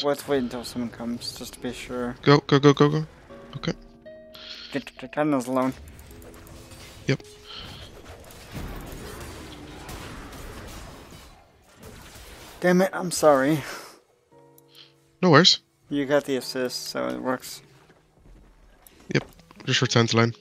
Let's wait until someone comes, just to be sure. Go, go, go, go, go. Okay. Get the tunnels alone. Yep. Damn it, I'm sorry. No worries. You got the assist, so it works. Yep. Just return to line.